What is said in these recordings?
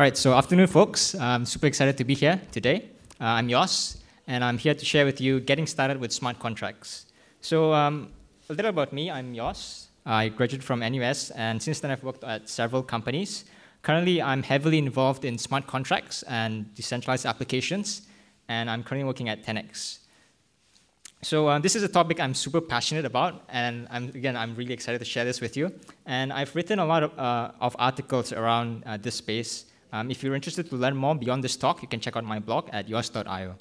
All right, so afternoon, folks. I'm super excited to be here today. Uh, I'm Yos, and I'm here to share with you getting started with smart contracts. So um, a little about me, I'm Yos. I graduated from NUS, and since then I've worked at several companies. Currently, I'm heavily involved in smart contracts and decentralized applications, and I'm currently working at 10x. So uh, this is a topic I'm super passionate about, and I'm, again, I'm really excited to share this with you. And I've written a lot of, uh, of articles around uh, this space, um, if you're interested to learn more beyond this talk, you can check out my blog at yos.io.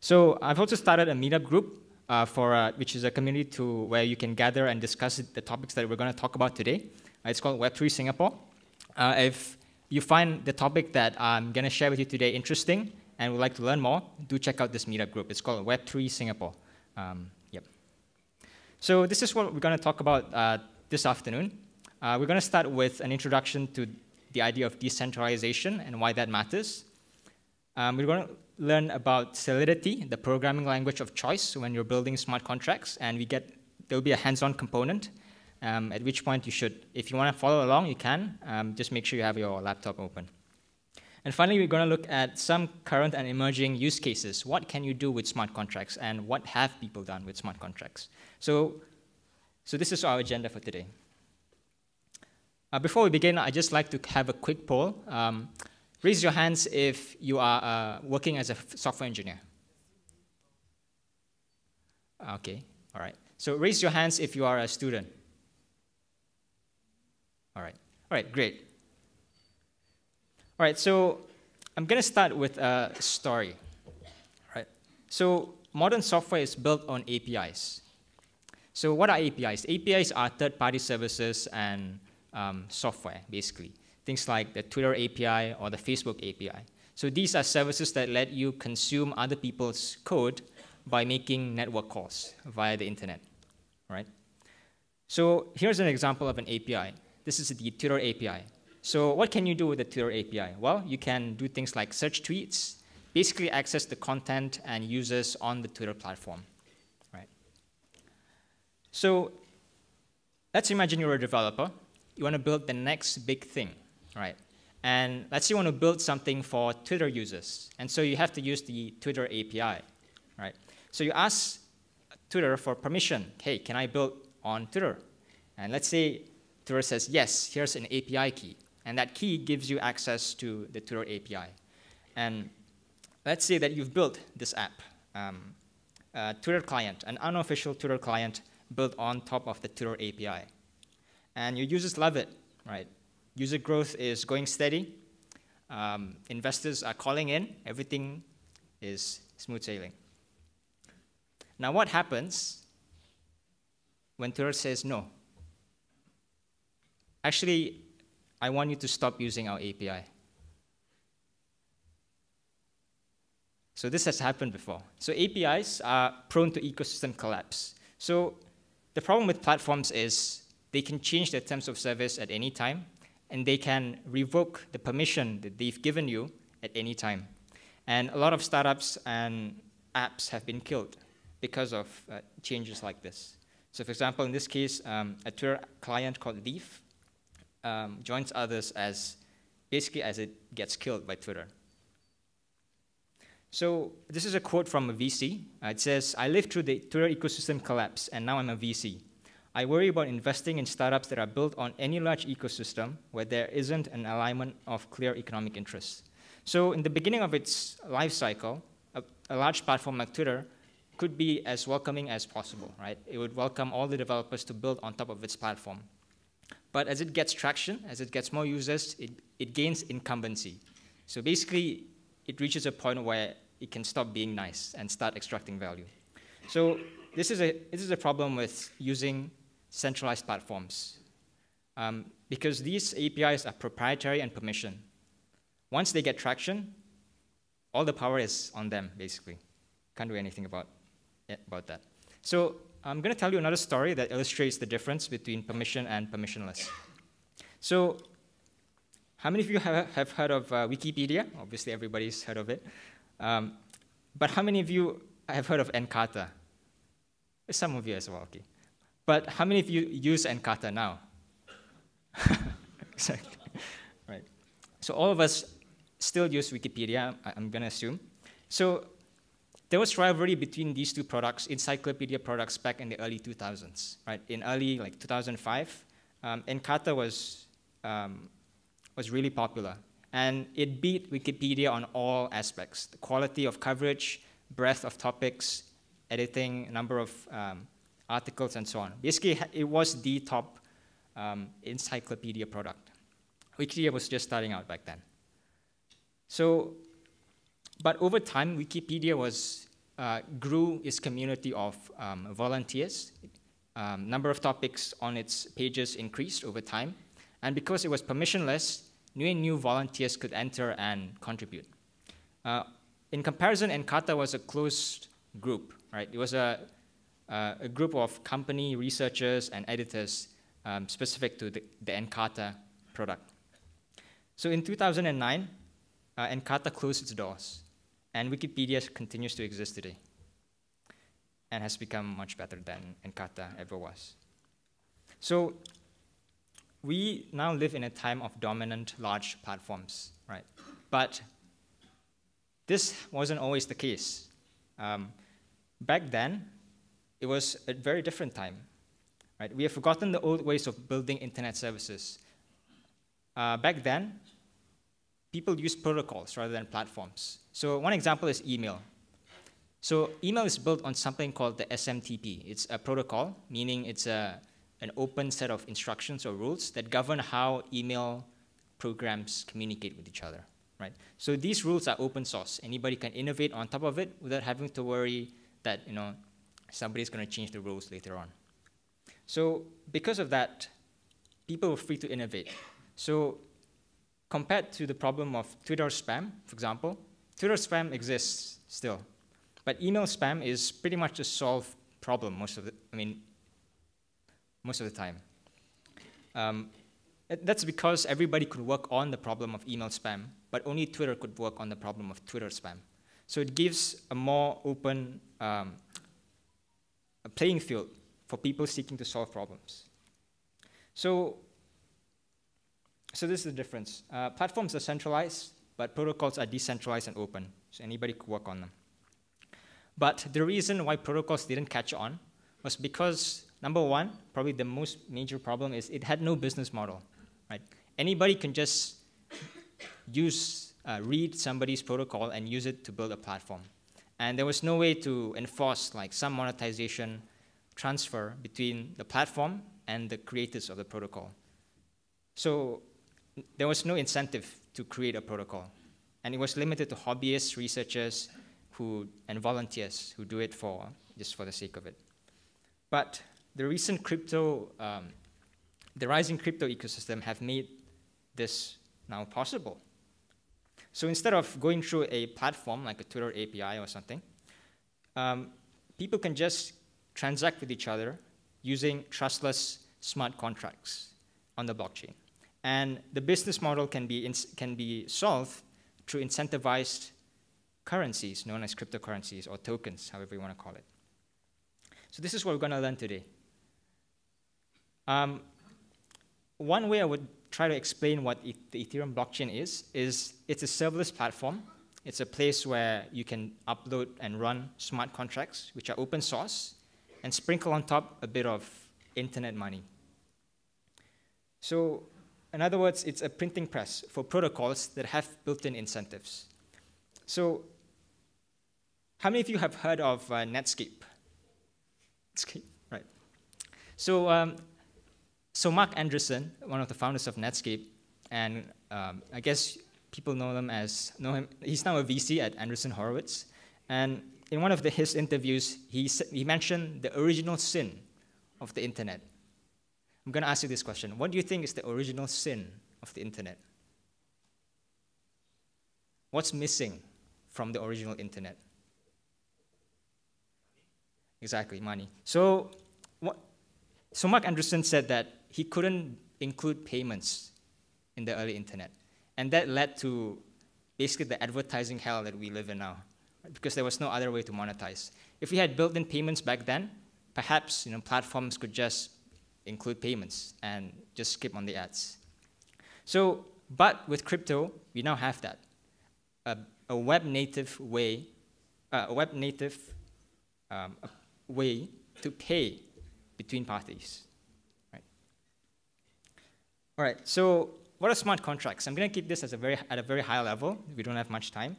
So I've also started a meetup group, uh, for, uh, which is a community to, where you can gather and discuss the topics that we're going to talk about today. Uh, it's called Web3 Singapore. Uh, if you find the topic that I'm going to share with you today interesting and would like to learn more, do check out this meetup group. It's called Web3 Singapore. Um, yep. So this is what we're going to talk about uh, this afternoon. Uh, we're going to start with an introduction to the idea of decentralization and why that matters. Um, we're going to learn about Solidity, the programming language of choice when you're building smart contracts, and we get there'll be a hands-on component. Um, at which point you should, if you want to follow along, you can. Um, just make sure you have your laptop open. And finally, we're going to look at some current and emerging use cases. What can you do with smart contracts, and what have people done with smart contracts? So, so this is our agenda for today. Uh, before we begin, I'd just like to have a quick poll. Um, raise your hands if you are uh, working as a software engineer. Okay, all right. So raise your hands if you are a student. All right, all right, great. All right, so I'm going to start with a story. All right. So modern software is built on APIs. So what are APIs? APIs are third-party services and um, software, basically. Things like the Twitter API or the Facebook API. So these are services that let you consume other people's code by making network calls via the internet, right? So here's an example of an API. This is the Twitter API. So what can you do with the Twitter API? Well, you can do things like search tweets, basically access the content and users on the Twitter platform, right? So let's imagine you're a developer you want to build the next big thing, right? And let's say you want to build something for Twitter users. And so you have to use the Twitter API, right? So you ask Twitter for permission. Hey, can I build on Twitter? And let's say Twitter says, yes, here's an API key. And that key gives you access to the Twitter API. And let's say that you've built this app, um, a Twitter client, an unofficial Twitter client built on top of the Twitter API and your users love it, right? User growth is going steady. Um, investors are calling in. Everything is smooth sailing. Now, what happens when Twitter says no? Actually, I want you to stop using our API. So this has happened before. So APIs are prone to ecosystem collapse. So the problem with platforms is they can change their terms of service at any time, and they can revoke the permission that they've given you at any time. And a lot of startups and apps have been killed because of uh, changes like this. So for example, in this case, um, a Twitter client called Leaf um, joins others as basically as it gets killed by Twitter. So this is a quote from a VC. Uh, it says, I lived through the Twitter ecosystem collapse, and now I'm a VC. I worry about investing in startups that are built on any large ecosystem where there isn't an alignment of clear economic interests. So in the beginning of its life cycle, a, a large platform like Twitter could be as welcoming as possible, right? It would welcome all the developers to build on top of its platform. But as it gets traction, as it gets more users, it, it gains incumbency. So basically, it reaches a point where it can stop being nice and start extracting value. So this is a, this is a problem with using centralized platforms um, because these APIs are proprietary and permission. Once they get traction, all the power is on them, basically. Can't do anything about, about that. So I'm going to tell you another story that illustrates the difference between permission and permissionless. So how many of you have, have heard of uh, Wikipedia? Obviously, everybody's heard of it. Um, but how many of you have heard of Encarta? Some of you as well, okay. But how many of you use Encarta now? exactly. Right. So all of us still use Wikipedia, I'm going to assume. So there was rivalry between these two products, encyclopedia products, back in the early 2000s, right? In early, like 2005, um, Encarta was, um, was really popular. And it beat Wikipedia on all aspects, the quality of coverage, breadth of topics, editing, number of um, articles, and so on. Basically, it was the top um, encyclopedia product. Wikipedia was just starting out back then. So, but over time, Wikipedia was, uh, grew its community of um, volunteers. Um, number of topics on its pages increased over time. And because it was permissionless, new and new volunteers could enter and contribute. Uh, in comparison, Encarta was a closed group, right? It was a, uh, a group of company researchers and editors um, specific to the, the Encarta product. So in 2009, uh, Encarta closed its doors, and Wikipedia continues to exist today and has become much better than Encarta ever was. So we now live in a time of dominant large platforms, right? But this wasn't always the case. Um, back then, it was a very different time. Right? We have forgotten the old ways of building internet services. Uh, back then, people used protocols rather than platforms. So one example is email. So email is built on something called the SMTP. It's a protocol, meaning it's a, an open set of instructions or rules that govern how email programs communicate with each other. Right? So these rules are open source. Anybody can innovate on top of it without having to worry that you know, somebody's going to change the rules later on. So because of that, people were free to innovate. So compared to the problem of Twitter spam, for example, Twitter spam exists still. But email spam is pretty much a solved problem most of the, I mean, most of the time. Um, that's because everybody could work on the problem of email spam, but only Twitter could work on the problem of Twitter spam. So it gives a more open um, a playing field for people seeking to solve problems. So, so this is the difference. Uh, platforms are centralized, but protocols are decentralized and open, so anybody could work on them. But the reason why protocols didn't catch on was because, number one, probably the most major problem is it had no business model. Right? Anybody can just use, uh, read somebody's protocol and use it to build a platform. And there was no way to enforce like some monetization transfer between the platform and the creators of the protocol. So there was no incentive to create a protocol. And it was limited to hobbyists, researchers, who, and volunteers who do it for just for the sake of it. But the recent crypto, um, the rising crypto ecosystem have made this now possible. So instead of going through a platform like a Twitter API or something, um, people can just transact with each other using trustless smart contracts on the blockchain. And the business model can be, can be solved through incentivized currencies known as cryptocurrencies or tokens, however you want to call it. So this is what we're going to learn today. Um, one way I would try to explain what e the Ethereum blockchain is, is it's a serverless platform. It's a place where you can upload and run smart contracts, which are open source, and sprinkle on top a bit of internet money. So, in other words, it's a printing press for protocols that have built-in incentives. So, how many of you have heard of uh, Netscape? Netscape, right. So, um, so Marc Andreessen, one of the founders of Netscape, and um, I guess people know him as know him. He's now a VC at Andreessen Horowitz, and in one of the, his interviews, he, he mentioned the original sin of the internet. I'm going to ask you this question. What do you think is the original sin of the internet? What's missing from the original internet? Exactly, money. So, what, so Marc Andreessen said that he couldn't include payments in the early internet. And that led to basically the advertising hell that we live in now because there was no other way to monetize. If we had built-in payments back then, perhaps you know, platforms could just include payments and just skip on the ads. So but with crypto, we now have that. A, a web native way, uh, a web native um, way to pay between parties. All right, so what are smart contracts? I'm going to keep this a very, at a very high level. We don't have much time.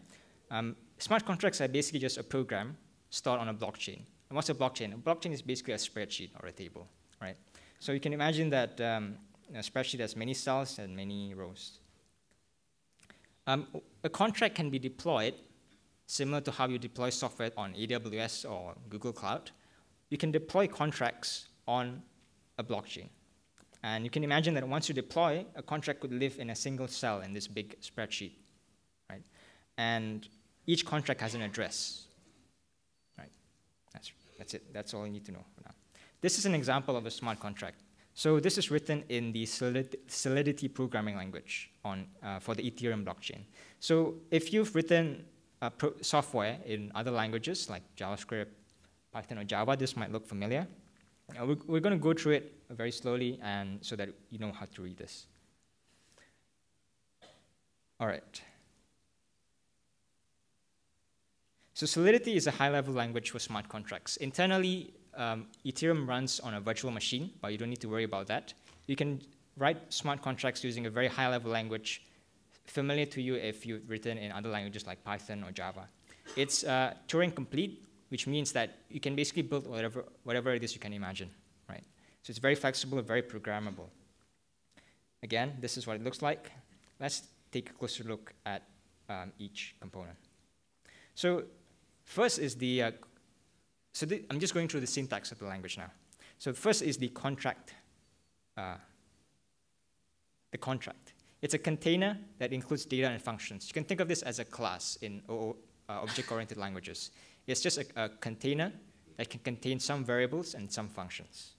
Um, smart contracts are basically just a program stored on a blockchain. And what's a blockchain? A blockchain is basically a spreadsheet or a table, right? So you can imagine that um, a spreadsheet has many cells and many rows. Um, a contract can be deployed similar to how you deploy software on AWS or Google Cloud. You can deploy contracts on a blockchain. And you can imagine that once you deploy, a contract could live in a single cell in this big spreadsheet, right? And each contract has an address, right? That's, that's it. That's all you need to know for now. This is an example of a smart contract. So this is written in the Solidity programming language on, uh, for the Ethereum blockchain. So if you've written software in other languages like JavaScript, Python, or Java, this might look familiar. Uh, we're, we're going to go through it very slowly and so that you know how to read this. All right. So Solidity is a high-level language for smart contracts. Internally, um, Ethereum runs on a virtual machine, but you don't need to worry about that. You can write smart contracts using a very high-level language familiar to you if you've written in other languages like Python or Java. It's uh, Turing complete, which means that you can basically build whatever, whatever it is you can imagine, right? So it's very flexible, very programmable. Again, this is what it looks like. Let's take a closer look at um, each component. So first is the uh, so the, I'm just going through the syntax of the language now. So first is the contract. Uh, the contract. It's a container that includes data and functions. You can think of this as a class in uh, object-oriented languages. It's just a, a, container that can contain some variables and some functions.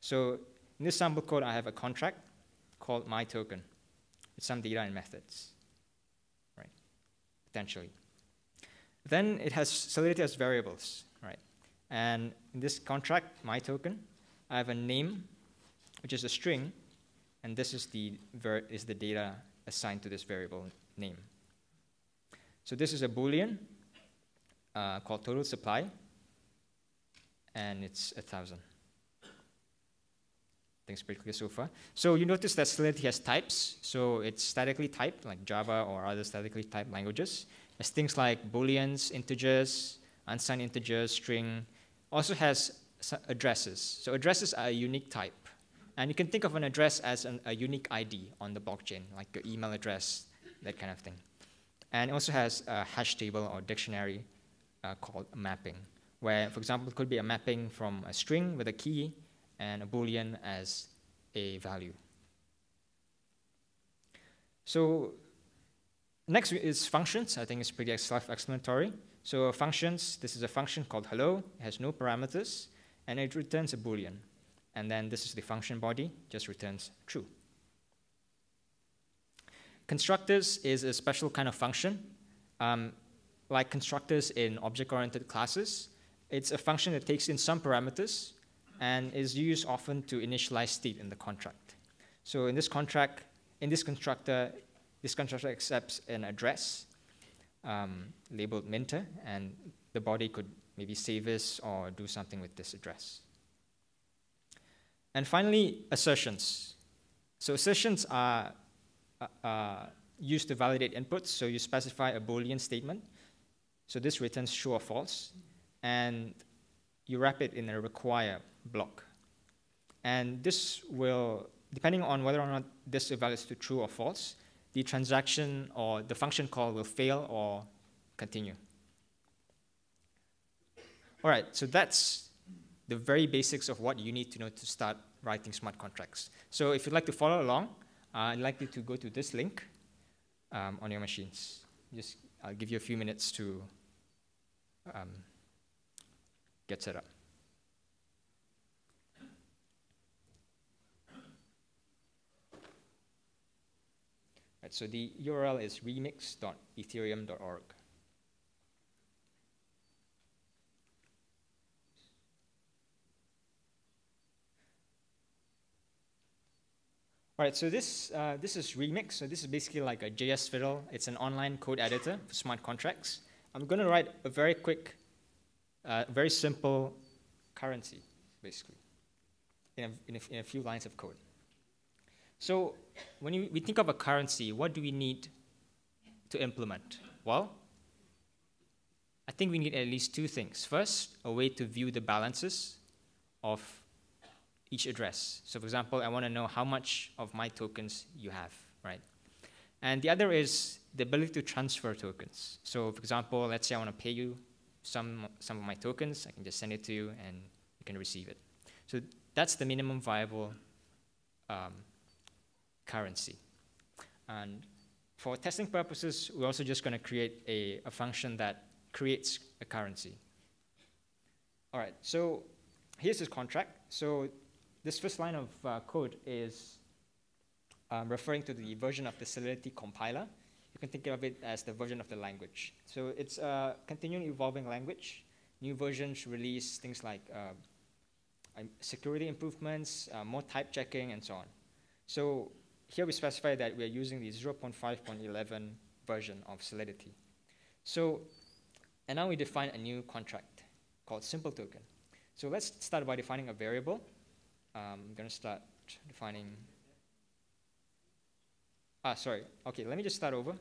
So in this sample code, I have a contract called my token with some data and methods, right? Potentially. Then it has Solidity as variables. Right? And in this contract, my token, I have a name, which is a string, and this is the, is the data assigned to this variable name. So this is a Boolean uh, called total supply, and it's a thousand. Things pretty clear so far. So you notice that Solidity has types, so it's statically typed, like Java or other statically typed languages. There's things like booleans, integers, unsigned integers, string, also has addresses. So addresses are a unique type. And you can think of an address as an, a unique ID on the blockchain, like your email address, that kind of thing. And it also has a hash table or dictionary uh, called mapping, where, for example, it could be a mapping from a string with a key and a boolean as a value. So next is functions. I think it's pretty self-explanatory. So functions, this is a function called hello, it has no parameters, and it returns a boolean. And then this is the function body, just returns true. Constructors is a special kind of function. Um, like constructors in object-oriented classes, it's a function that takes in some parameters and is used often to initialize state in the contract. So in this contract, in this constructor, this constructor accepts an address um, labeled Minter, and the body could maybe save this or do something with this address. And finally, assertions. So assertions are uh, uh, used to validate inputs. So you specify a Boolean statement. So this returns true or false. And you wrap it in a require block. And this will, depending on whether or not this evaluates to true or false, the transaction or the function call will fail or continue. All right, so that's the very basics of what you need to know to start writing smart contracts. So if you'd like to follow along, uh, I'd like you to go to this link um, on your machines. Just, I'll give you a few minutes to um, get set up. Right, so the URL is remix.ethereum.org. All right, so this, uh, this is Remix. So this is basically like a JS Fiddle. It's an online code editor for smart contracts. I'm going to write a very quick, uh, very simple currency, basically, in a, in, a, in a few lines of code. So when you, we think of a currency, what do we need to implement? Well, I think we need at least two things. First, a way to view the balances of each address. So for example, I want to know how much of my tokens you have, right? And the other is the ability to transfer tokens. So for example, let's say I want to pay you some, some of my tokens, I can just send it to you and you can receive it. So that's the minimum viable um, currency. And for testing purposes, we're also just going to create a, a function that creates a currency. All right, so here's this contract. So this first line of uh, code is um, referring to the version of the Solidity compiler. Can think of it as the version of the language. So it's a continually evolving language. New versions release things like uh, security improvements, uh, more type checking, and so on. So here we specify that we are using the 0.5.11 version of Solidity. So, and now we define a new contract called simple token. So let's start by defining a variable. Um, I'm going to start defining. Ah, sorry. Okay, let me just start over.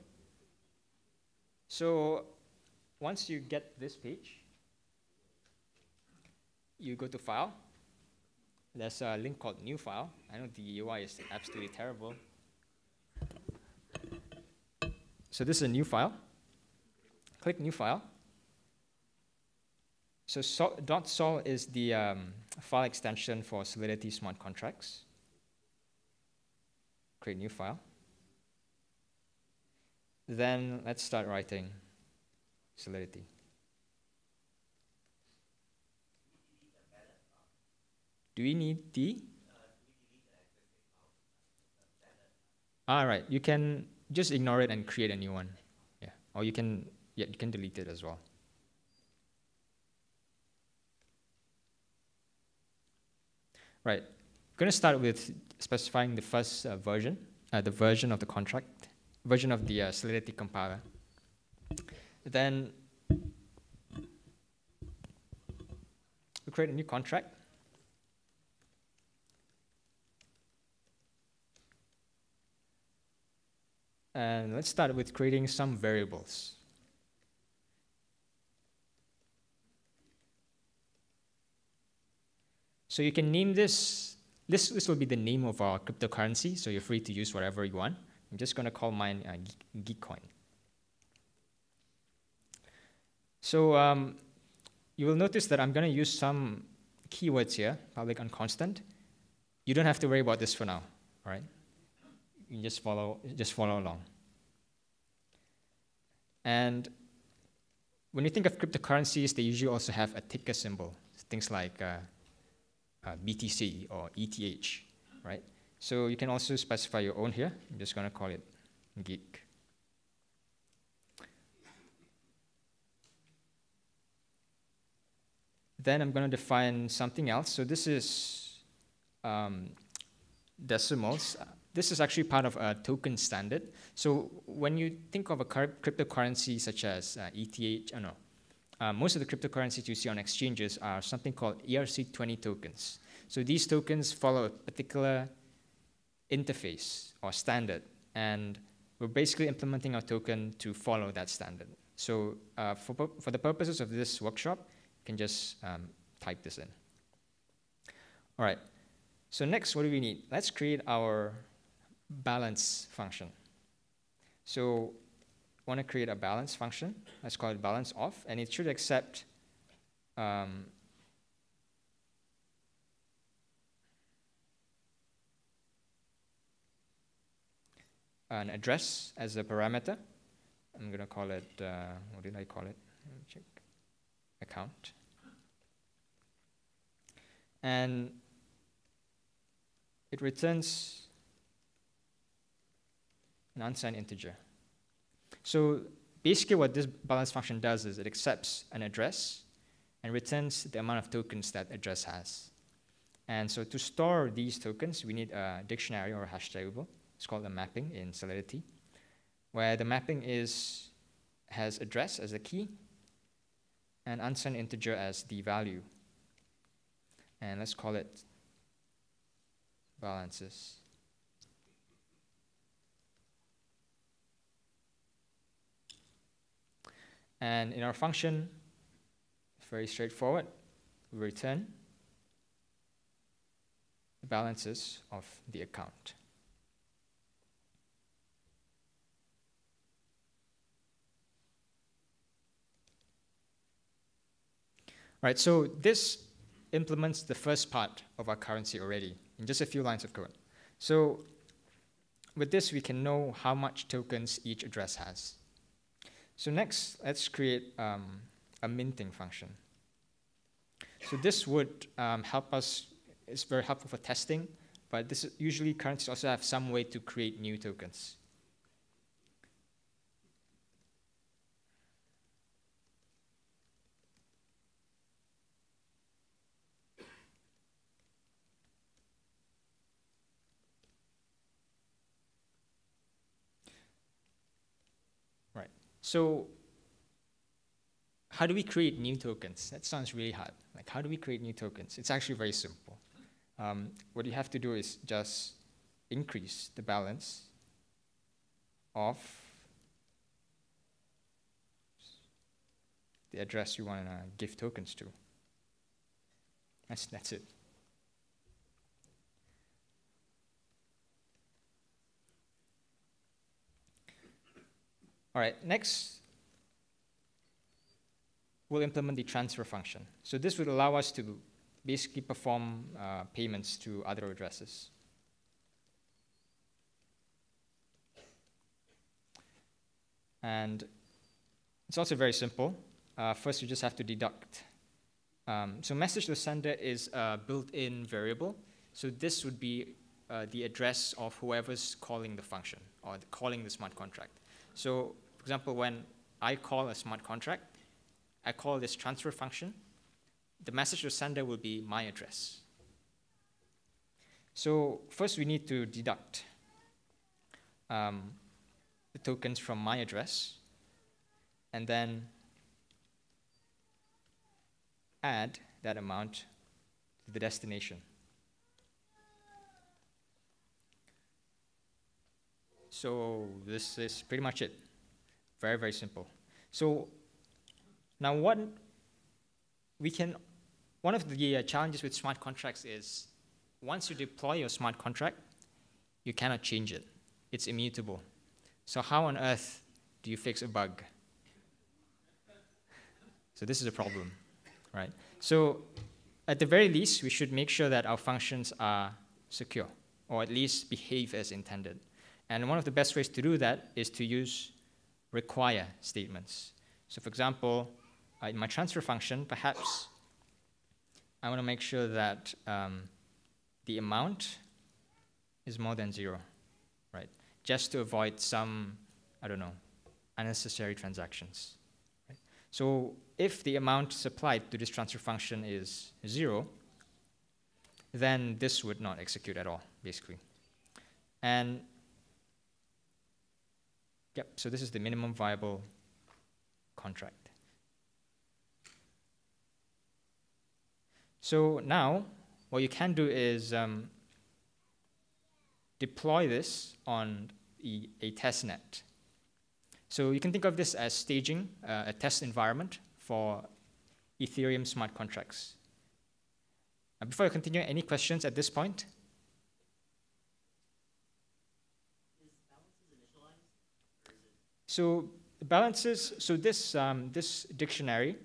So once you get this page, you go to File. There's a link called New File. I know the UI is absolutely terrible. So this is a new file. Click New File. So, so .sol is the um, file extension for Solidity smart contracts. Create new file. Then let's start writing Solidity. Do we need the? All right, you can just ignore it and create a new one. Yeah, or you can, yeah, you can delete it as well. Right. I'm going to start with specifying the first uh, version, uh, the version of the contract, version of the uh, Solidity compiler. Then we create a new contract. And let's start with creating some variables. So you can name this, this, this will be the name of our cryptocurrency, so you're free to use whatever you want. I'm just going to call mine uh. So um, you will notice that I'm going to use some keywords here, public and constant. You don't have to worry about this for now, all right? You just follow, just follow along. And when you think of cryptocurrencies, they usually also have a ticker symbol, things like uh, uh, BTC or ETH, right? So you can also specify your own here. I'm just going to call it geek. Then I'm going to define something else. So this is um, decimals. This is actually part of a token standard. So when you think of a cryptocurrency such as uh, ETH, oh no, uh, most of the cryptocurrencies you see on exchanges are something called ERC20 tokens. So these tokens follow a particular interface or standard, and we're basically implementing our token to follow that standard. So uh, for, for the purposes of this workshop, you can just um, type this in. All right, so next, what do we need? Let's create our balance function. So want to create a balance function. Let's call it balance off, and it should accept um, an address as a parameter. I'm going to call it, uh, what did I call it? check. Account. And it returns an unsigned integer. So basically what this balance function does is it accepts an address and returns the amount of tokens that address has. And so to store these tokens, we need a dictionary or a hash table. It's called a mapping in Solidity, where the mapping is has address as a key and unsigned integer as the value. And let's call it balances. And in our function, very straightforward, we return the balances of the account. Right, so this implements the first part of our currency already in just a few lines of code. So with this, we can know how much tokens each address has. So next, let's create um, a minting function. So this would um, help us, it's very helpful for testing, but this usually currencies also have some way to create new tokens. So how do we create new tokens? That sounds really hard. Like, how do we create new tokens? It's actually very simple. Um, what you have to do is just increase the balance of the address you want to give tokens to. That's, that's it. All right, next, we'll implement the transfer function. So this would allow us to basically perform uh, payments to other addresses. And it's also very simple. Uh, first, you just have to deduct. Um, so message to sender is a built-in variable. So this would be uh, the address of whoever's calling the function or calling the smart contract. So for example, when I call a smart contract, I call this transfer function. The message to sender will be my address. So first we need to deduct um, the tokens from my address and then add that amount to the destination. So this is pretty much it. Very, very simple. So now what we can, one of the uh, challenges with smart contracts is once you deploy your smart contract, you cannot change it. It's immutable. So how on earth do you fix a bug? So this is a problem, right? So at the very least, we should make sure that our functions are secure, or at least behave as intended. And one of the best ways to do that is to use require statements. So for example, uh, in my transfer function, perhaps I want to make sure that um, the amount is more than zero, right? Just to avoid some, I don't know, unnecessary transactions. Right? So if the amount supplied to this transfer function is zero, then this would not execute at all, basically. And Yep, so this is the minimum viable contract. So now, what you can do is um, deploy this on a, a, test net. So you can think of this as staging uh, a test environment for Ethereum smart contracts. Uh, before I continue, any questions at this point? So balances, so this, um, this dictionary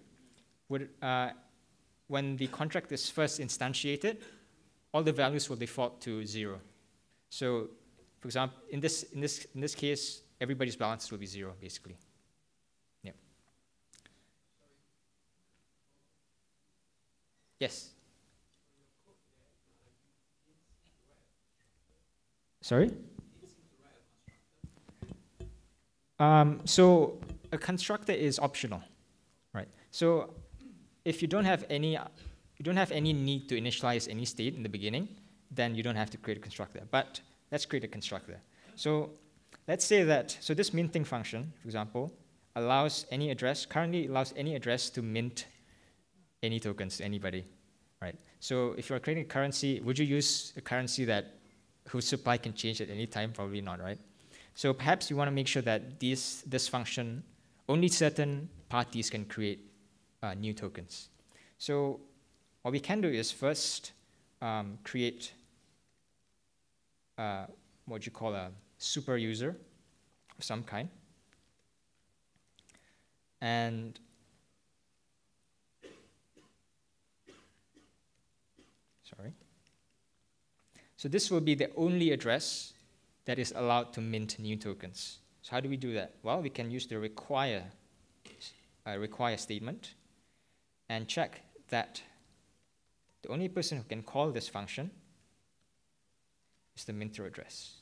would, uh, when the contract is first instantiated, all the values will default to zero. So for example, in this, in this, in this case, everybody's balances will be zero, basically. Yeah. Yes? Sorry? Um, so a constructor is optional, right? So if you don't have any you don't have any need to initialize any state in the beginning, then you don't have to create a constructor. But let's create a constructor. So let's say that, so this minting function, for example, allows any address, currently allows any address to mint any tokens to anybody, right? So if you're creating a currency, would you use a currency that whose supply can change at any time? Probably not, right? So perhaps you want to make sure that this, this function, only certain parties can create uh, new tokens. So what we can do is first um, create uh, what you call a super user of some kind. And sorry. So this will be the only address that is allowed to mint new tokens. So how do we do that? Well, we can use the require, uh, require statement and check that the only person who can call this function is the minter address.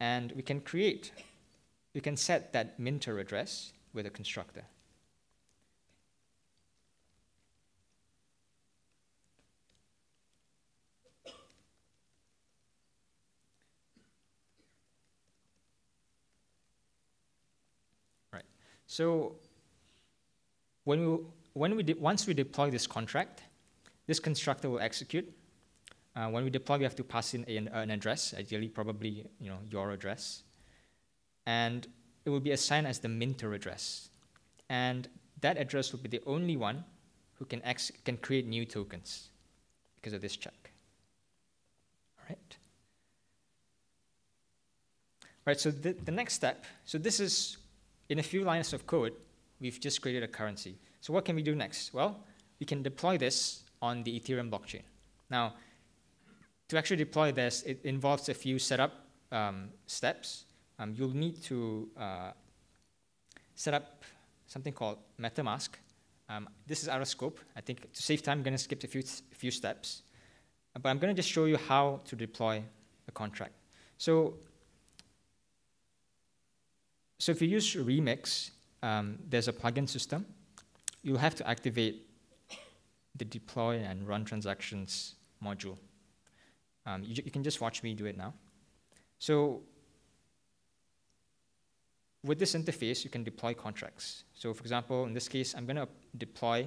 And we can create, we can set that minter address with a constructor. Right. So when we, when we once we deploy this contract, this constructor will execute uh, when we deploy, we have to pass in an, an, address, ideally probably you know, your address. And it will be assigned as the minter address. And that address will be the only one who can, can create new tokens because of this check. All right. All right, so the, the next step, so this is, in a few lines of code, we've just created a currency. So what can we do next? Well, we can deploy this on the Ethereum blockchain. Now, to actually deploy this, it involves a few setup um, steps. Um, you'll need to uh, set up something called MetaMask. Um, this is out of scope. I think to save time, I'm going to skip a few, few steps. But I'm going to just show you how to deploy a contract. So, so if you use Remix, um, there's a plugin system. You'll have to activate the deploy and run transactions module. Um, you, you can just watch me do it now. So with this interface, you can deploy contracts. So for example, in this case, I'm going to deploy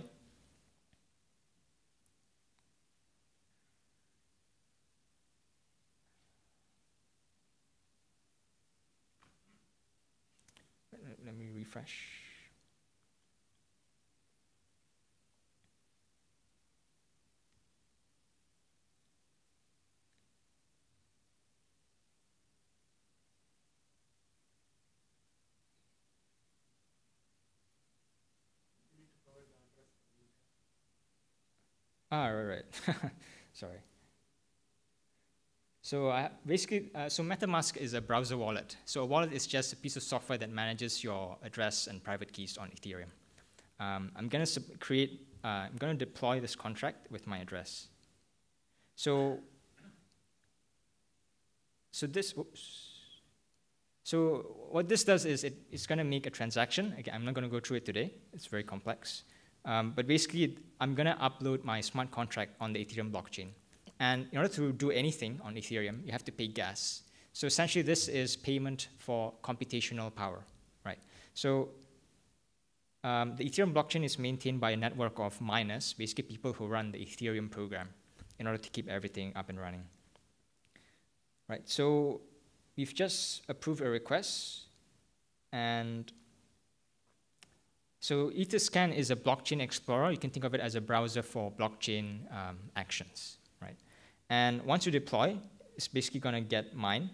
me. Ah, right, right. Sorry. So uh, basically, uh, so MetaMask is a browser wallet. So a wallet is just a piece of software that manages your address and private keys on Ethereum. Um, I'm going to create, uh, I'm going to deploy this contract with my address. So, so this. So what this does is it, it's going to make a transaction. Again, I'm not going to go through it today. It's very complex. Um, but basically, I'm going to upload my smart contract on the Ethereum blockchain. And in order to do anything on Ethereum, you have to pay gas. So essentially, this is payment for computational power, right? So um, the Ethereum blockchain is maintained by a network of miners, basically people who run the Ethereum program in order to keep everything up and running. Right, so we've just approved a request, and so Etherscan is a blockchain explorer. You can think of it as a browser for blockchain um, actions, right? And once you deploy, it's basically going to get mine.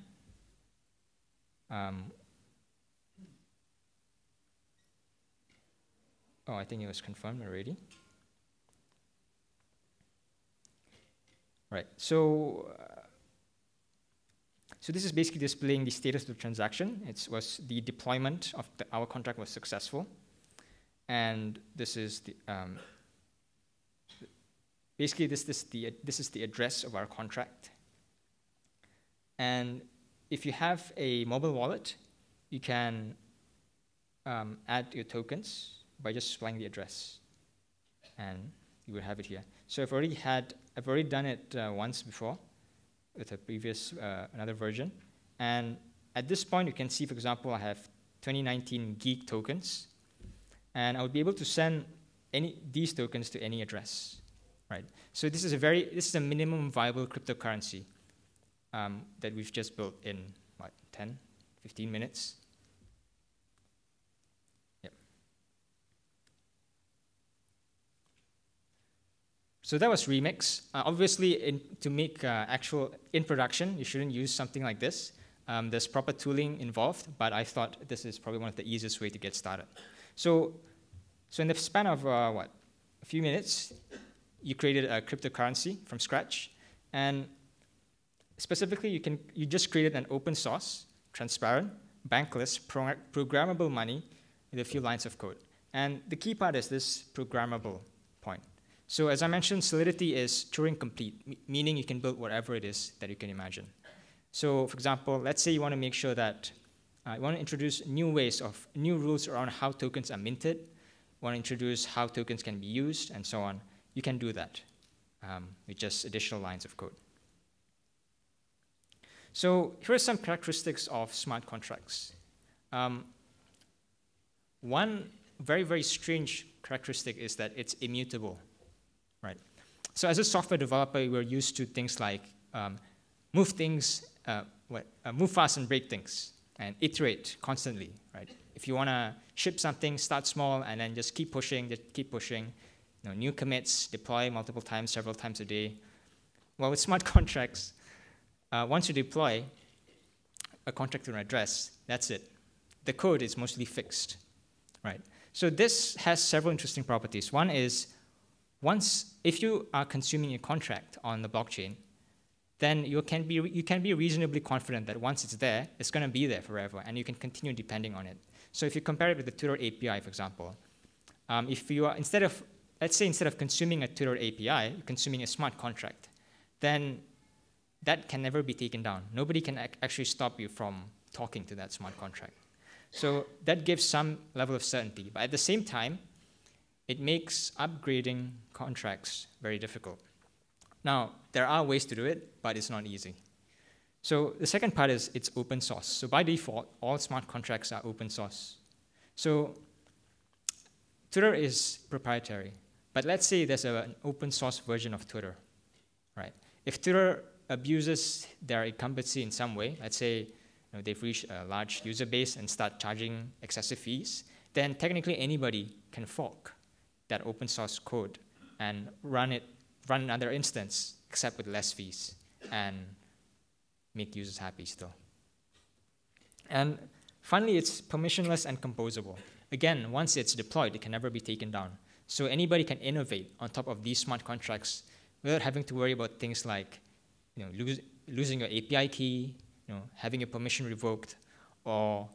Um, oh, I think it was confirmed already. Right. So, uh, so this is basically displaying the status of the transaction. It was the deployment of the, our contract was successful and this is the um, basically this, this, the, this is the address of our contract. And if you have a mobile wallet, you can um, add your tokens by just supplying the address. and you will have it here. So I've already had, I've already done it uh, once before with a previous, uh, another version. And at this point, you can see, for example, I have 2019 Geek tokens, and I would be able to send any these tokens to any address, right? So this is a very, this is a minimum viable cryptocurrency um, that we've just built in, what, 10, 15 minutes? So that was Remix. Uh, obviously, in, to make uh, actual in production, you shouldn't use something like this. Um, there's proper tooling involved, but I thought this is probably one of the easiest way to get started. So, so in the span of uh, what, a few minutes, you created a cryptocurrency from scratch, and specifically, you can you just created an open source, transparent, bankless, pro programmable money with a few lines of code. And the key part is this programmable point. So as I mentioned, Solidity is Turing complete, meaning you can build whatever it is that you can imagine. So for example, let's say you want to make sure that uh, you want to introduce new ways of, new rules around how tokens are minted, you want to introduce how tokens can be used, and so on. You can do that um, with just additional lines of code. So here are some characteristics of smart contracts. Um, one very, very strange characteristic is that it's immutable right? So as a software developer, we're used to things like um, move things, uh, what, uh, move fast and break things, and iterate constantly, right? If you want to ship something, start small, and then just keep pushing, just keep pushing. You know, new commits, deploy multiple times, several times a day. Well, with smart contracts, uh, once you deploy a contract to an address, that's it. The code is mostly fixed, right? So this has several interesting properties. One is once, if you are consuming a contract on the blockchain, then you can be, you can be reasonably confident that once it's there, it's going to be there forever, and you can continue depending on it. So if you compare it with the Twitter API, for example, um, if you are, instead of, let's say instead of consuming a Twitter API, you're consuming a smart contract, then that can never be taken down. Nobody can ac actually stop you from talking to that smart contract. So that gives some level of certainty. But at the same time, it makes upgrading contracts very difficult. Now, there are ways to do it, but it's not easy. So the second part is it's open source. So by default, all smart contracts are open source. So Twitter is proprietary, but let's say there's a, an open source version of Twitter, right? If Twitter abuses their incumbency in some way, let's say you know, they've reached a large user base and start charging excessive fees, then technically anybody can fork that open source code and run it, run another instance, except with less fees, and make users happy still. And finally, it's permissionless and composable. Again, once it's deployed, it can never be taken down. So anybody can innovate on top of these smart contracts without having to worry about things like you know, lose, losing your API key, you know, having your permission revoked, or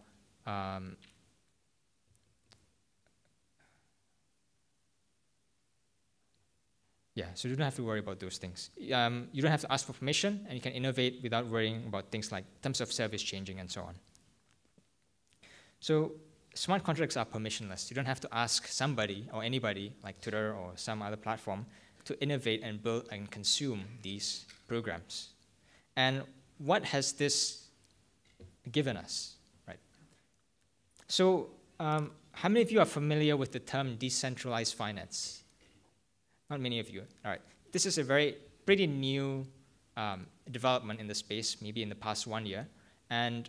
um, Yeah, so you don't have to worry about those things. Um, you don't have to ask for permission, and you can innovate without worrying about things like terms of service changing and so on. So smart contracts are permissionless. You don't have to ask somebody or anybody, like Twitter or some other platform, to innovate and build and consume these programs. And what has this given us, right? So um, how many of you are familiar with the term decentralized finance? Not many of you. All right. This is a very pretty new um, development in the space, maybe in the past one year. And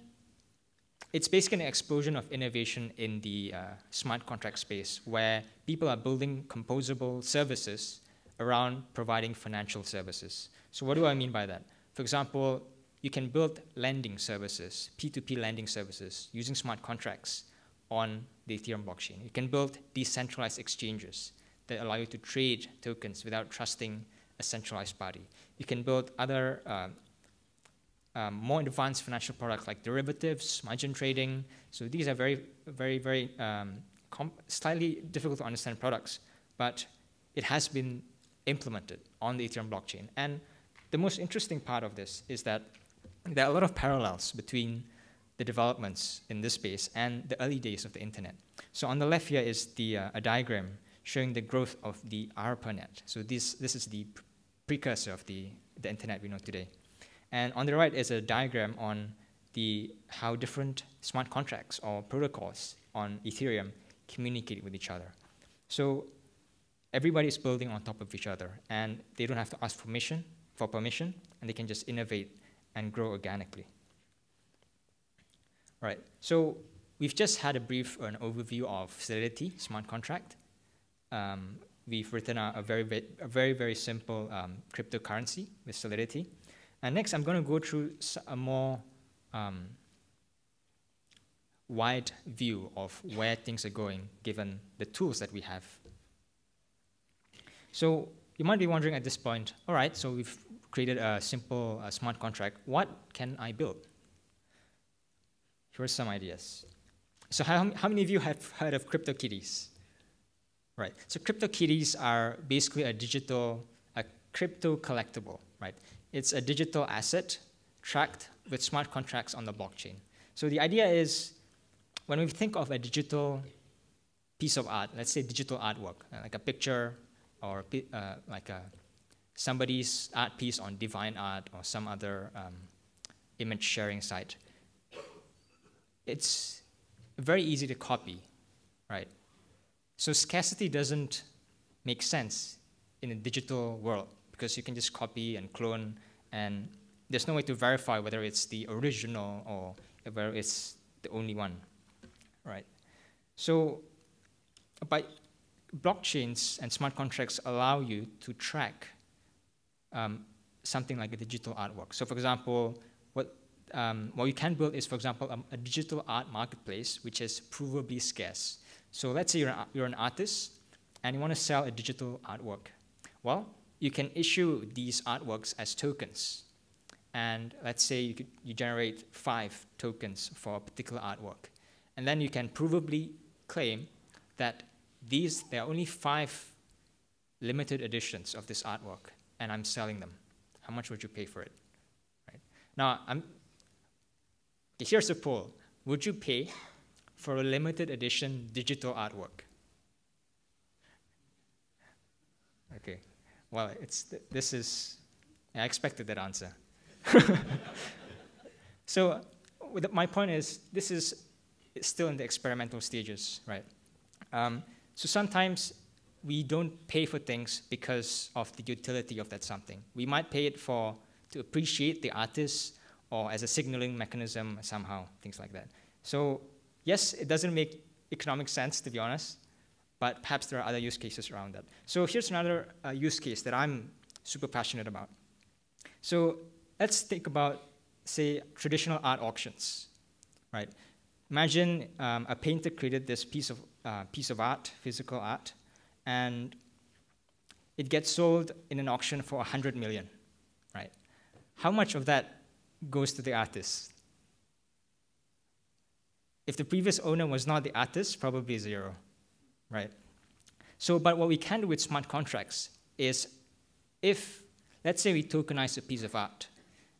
it's basically an explosion of innovation in the uh, smart contract space where people are building composable services around providing financial services. So what do I mean by that? For example, you can build lending services, P2P lending services, using smart contracts on the Ethereum blockchain. You can build decentralized exchanges that allow you to trade tokens without trusting a centralized party. You can build other um, um, more advanced financial products like derivatives, margin trading. So these are very, very, very um, slightly difficult to understand products, but it has been implemented on the Ethereum blockchain. And the most interesting part of this is that there are a lot of parallels between the developments in this space and the early days of the internet. So on the left here is the, uh, a diagram showing the growth of the ARPANET. So this, this is the precursor of the, the internet we know today. And on the right is a diagram on the, how different smart contracts or protocols on Ethereum communicate with each other. So everybody is building on top of each other, and they don't have to ask permission for permission, and they can just innovate and grow organically. Right. So we've just had a brief an overview of Solidity smart contract. Um, we've written a, a, very, a very, very simple um, cryptocurrency with Solidity. And next, I'm going to go through a more um, wide view of where things are going given the tools that we have. So you might be wondering at this point, all right, so we've created a simple uh, smart contract. What can I build? Here are some ideas. So how, how many of you have heard of CryptoKitties? Right. So CryptoKitties are basically a digital, a crypto collectible, right? It's a digital asset tracked with smart contracts on the blockchain. So the idea is when we think of a digital piece of art, let's say digital artwork, uh, like a picture or uh, like a, somebody's art piece on DeviantArt or some other um, image sharing site, it's very easy to copy, right? So scarcity doesn't make sense in a digital world because you can just copy and clone and there's no way to verify whether it's the original or whether it's the only one, right? So, but blockchains and smart contracts allow you to track um, something like a digital artwork. So, for example, what um, what you can build is, for example, a, a, digital art marketplace which is provably scarce. So, let's say you're an, you're an artist and you want to sell a digital artwork. Well, you can issue these artworks as tokens and let's say you, could, you generate five tokens for a particular artwork. And then you can provably claim that these, there are only five limited editions of this artwork, and I'm selling them. How much would you pay for it? Right. Now, I'm, here's a poll. Would you pay for a limited edition digital artwork? Okay. Well, it's, this is, I expected that answer. so my point is, this is still in the experimental stages, right? Um, so sometimes we don't pay for things because of the utility of that something. We might pay it for to appreciate the artist or as a signaling mechanism somehow, things like that. So yes, it doesn't make economic sense to be honest, but perhaps there are other use cases around that. So here's another uh, use case that I'm super passionate about. So let's think about, say, traditional art auctions, right? Imagine um, a painter created this piece of, uh, piece of art, physical art, and it gets sold in an auction for 100 million, right? How much of that goes to the artist? If the previous owner was not the artist, probably zero, right? So, but what we can do with smart contracts is if, let's say we tokenize a piece of art,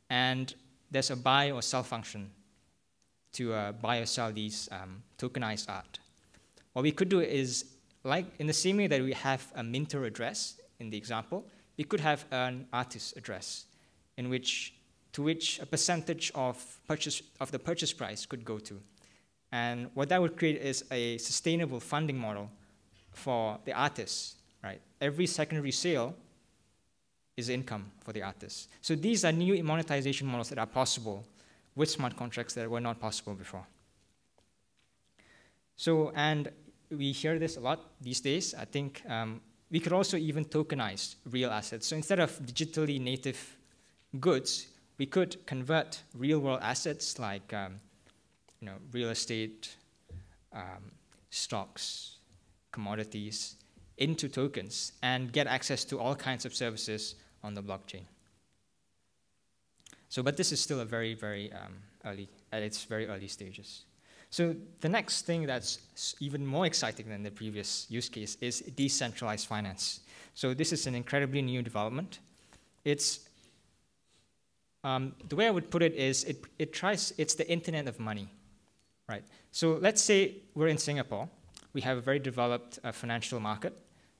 and there's a buy or sell function to uh, buy or sell these um, tokenized art. What we could do is, like in the same way that we have a minter address in the example, we could have an artist address in which, to which a percentage of, purchase, of the purchase price could go to. And what that would create is a sustainable funding model for the artists, right? Every secondary sale is income for the artists. So these are new monetization models that are possible with smart contracts that were not possible before. So, and we hear this a lot these days. I think um, we could also even tokenize real assets. So instead of digitally native goods, we could convert real world assets like um, you know, real estate, um, stocks, commodities into tokens and get access to all kinds of services on the blockchain. So, but this is still a very, very um, early, at its very early stages. So the next thing that's even more exciting than the previous use case is decentralized finance. So this is an incredibly new development. It's um, the way I would put it is it, it tries, it's the internet of money, right? So let's say we're in Singapore. We have a very developed uh, financial market.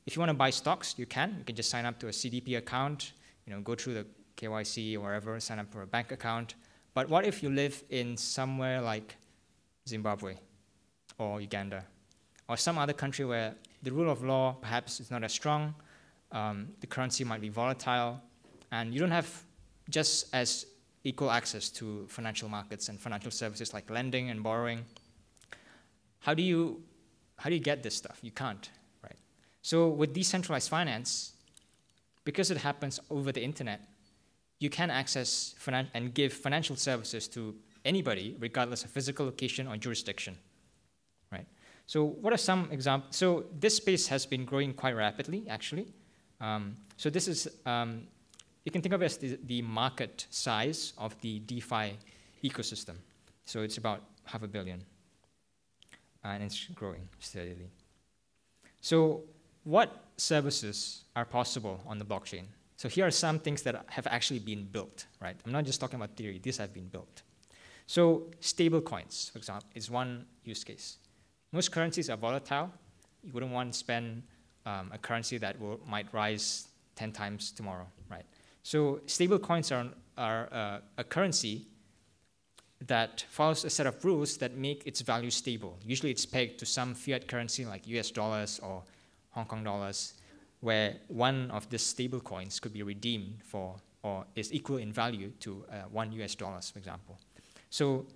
if you want to buy stocks, you can. You can just sign up to a CDP account, you know, go through the KYC or wherever, sign up for a bank account. But what if you live in somewhere like Zimbabwe or Uganda or some other country where the rule of law perhaps is not as strong, um, the currency might be volatile, and you don't have just as equal access to financial markets and financial services like lending and borrowing. How do you, how do you get this stuff? You can't, right? So with decentralized finance, because it happens over the internet, you can access and give financial services to anybody, regardless of physical location or jurisdiction, right? So what are some examples? So this space has been growing quite rapidly, actually. Um, so this is, um, you can think of as the, the, market size of the DeFi ecosystem. So it's about half a billion, and it's growing steadily. So what services are possible on the blockchain? So here are some things that have actually been built, right? I'm not just talking about theory, these have been built. So stable coins, for example, is one use case. Most currencies are volatile. You wouldn't want to spend um, a currency that will, might rise 10 times tomorrow, right? So stable coins are, are uh, a currency that follows a set of rules that make its value stable. Usually it's pegged to some fiat currency like US dollars or Hong Kong dollars, where one of these stable coins could be redeemed for or is equal in value to uh, one US dollars, for example. So,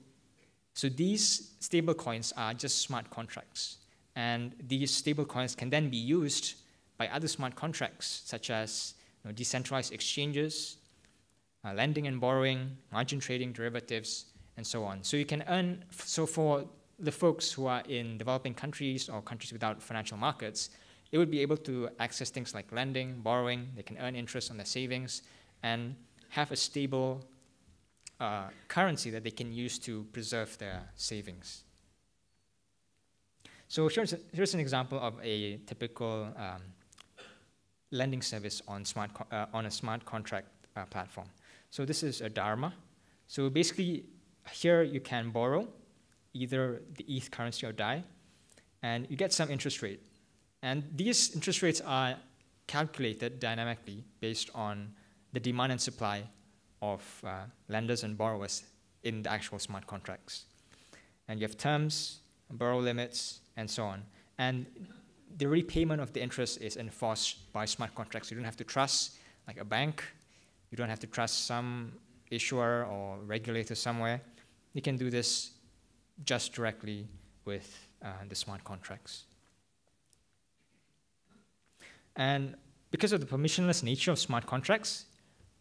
so these stable coins are just smart contracts. And these stable coins can then be used by other smart contracts, such as you know, decentralized exchanges, uh, lending and borrowing, margin trading, derivatives, and so on. So you can earn, so for the folks who are in developing countries or countries without financial markets, it would be able to access things like lending, borrowing, they can earn interest on their savings, and have a stable uh, currency that they can use to preserve their savings. So here's, a, here's an example of a typical um, lending service on, smart uh, on a smart contract uh, platform. So this is a Dharma. So basically, here you can borrow either the ETH currency or DAI, and you get some interest rate. And these interest rates are calculated dynamically based on the demand and supply of uh, lenders and borrowers in the actual smart contracts. And you have terms, borrow limits, and so on. And the repayment of the interest is enforced by smart contracts. You don't have to trust like a bank. You don't have to trust some issuer or regulator somewhere. You can do this just directly with uh, the smart contracts. And because of the permissionless nature of smart contracts,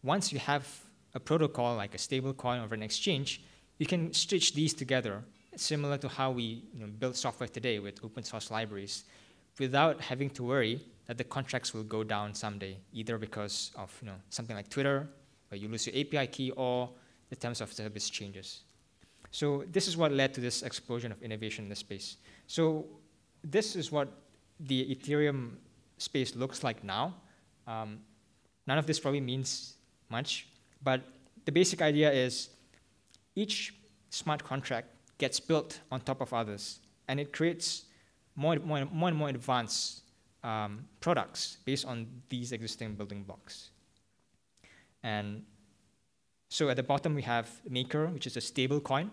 once you have a protocol like a stable coin or an exchange, you can stitch these together, similar to how we you know, build software today with open source libraries, without having to worry that the contracts will go down someday, either because of you know, something like Twitter, where you lose your API key, or the terms of service changes. So this is what led to this explosion of innovation in the space. So this is what the Ethereum space looks like now. Um, none of this probably means much, but the basic idea is each smart contract gets built on top of others, and it creates more, more, more and more advanced um, products based on these existing building blocks. And so at the bottom we have Maker, which is a stable coin,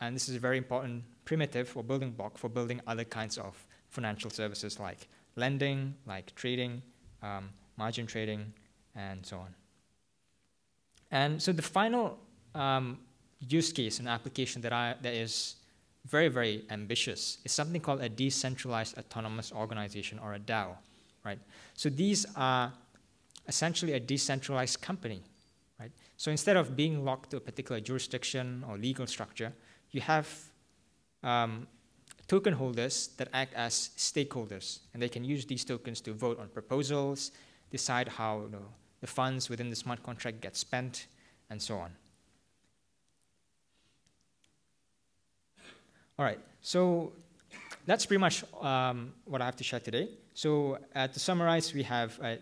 and this is a very important primitive or building block for building other kinds of financial services like lending, like trading, um, margin trading, and so on. And so the final um, use case and application that, I, that is very, very ambitious It's something called a decentralized autonomous organization or a DAO, right? So these are essentially a decentralized company, right? So instead of being locked to a particular jurisdiction or legal structure, you have um, token holders that act as stakeholders, and they can use these tokens to vote on proposals, decide how you know, the funds within the smart contract get spent, and so on. All right, so that's pretty much um, what I have to share today. So uh, to summarize, we have uh,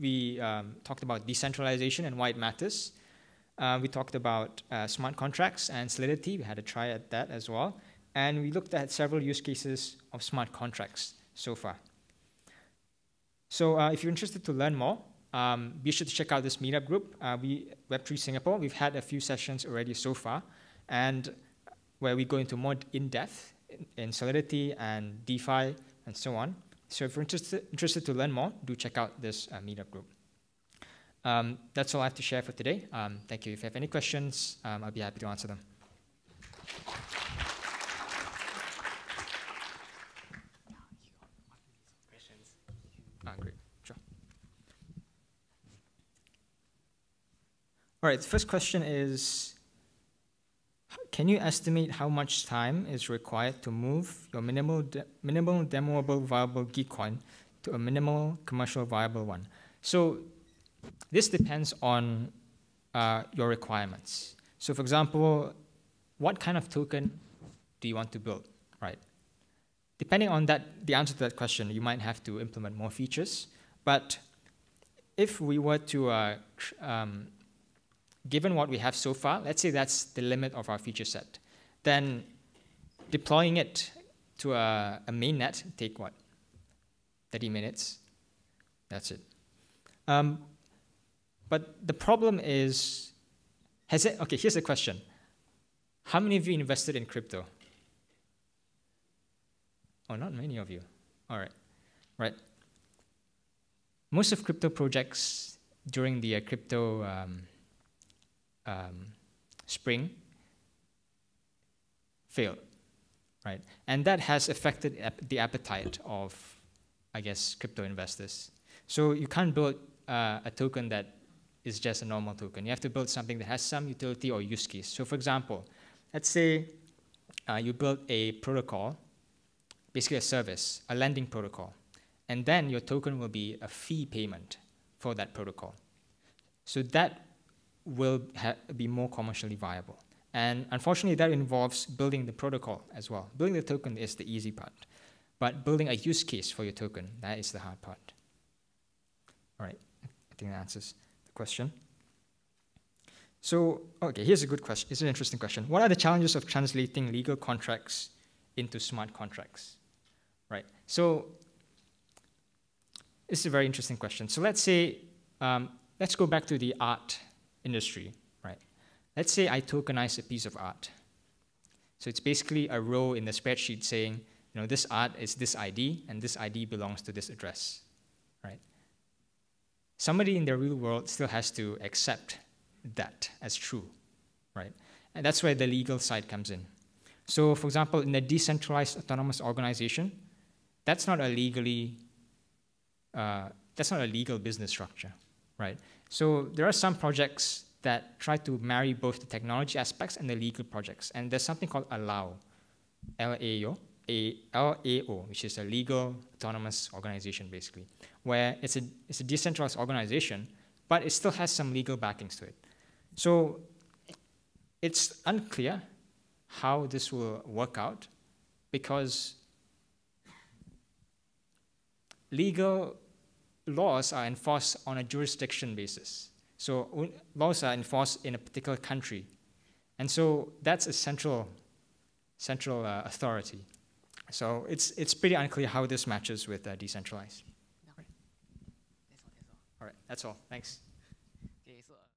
we um, talked about decentralization and why it matters. Uh, we talked about uh, smart contracts and Solidity. We had a try at that as well. And we looked at several use cases of smart contracts so far. So uh, if you're interested to learn more, um, be sure to check out this meetup group. Uh, we Web3 Singapore. We've had a few sessions already so far, and where we go into more in depth in, Solidity and DeFi and so on. So if you're interested, interested to learn more, do check out this uh, meetup group. Um, that's all I have to share for today. Um, thank you. If you have any questions, um, I'll be happy to answer them. Ah. All right, the first question is, can you estimate how much time is required to move your minimal, de minimal demoable viable Gitcoin to a minimal commercial viable one? So this depends on uh, your requirements. So for example, what kind of token do you want to build, right? Depending on that, the answer to that question, you might have to implement more features. But if we were to, uh, um, given what we have so far, let's say that's the limit of our feature set, then deploying it to a, a main net take what? 30 minutes. That's it. Um, but the problem is, has it, okay, here's a question. How many of you invested in crypto? Oh, not many of you. All right, right. Most of crypto projects during the uh, crypto um, um, spring failed, right? And that has affected ap the appetite of, I guess, crypto investors. So you can't build uh, a token that is just a normal token. You have to build something that has some utility or use case. So for example, let's say uh, you build a protocol basically a service, a lending protocol. And then your token will be a fee payment for that protocol. So that will be more commercially viable. And unfortunately, that involves building the protocol as well. Building the token is the easy part. But building a use case for your token, that is the hard part. All right, I think that answers the question. So, okay, here's a good question. It's an interesting question. What are the challenges of translating legal contracts into smart contracts? right? So this is a very interesting question. So let's say, um, let's go back to the art industry, right? Let's say I tokenize a piece of art. So it's basically a row in the spreadsheet saying, you know, this art is this ID, and this ID belongs to this address, right? Somebody in the real world still has to accept that as true, right? And that's where the legal side comes in. So, for example, in a decentralized autonomous organization, that's not a legally, uh, that's not a legal business structure, right? So there are some projects that try to marry both the technology aspects and the legal projects. And there's something called ALAO, L-A-O, L-A-O, which is a legal autonomous organization, basically, where it's a, it's a decentralized organization, but it still has some legal backings to it. So it's unclear how this will work out because legal laws are enforced on a jurisdiction basis. So laws are enforced in a particular country. And so that's a central, central uh, authority. So it's, it's pretty unclear how this matches with uh, decentralized. All right, that's all. Thanks.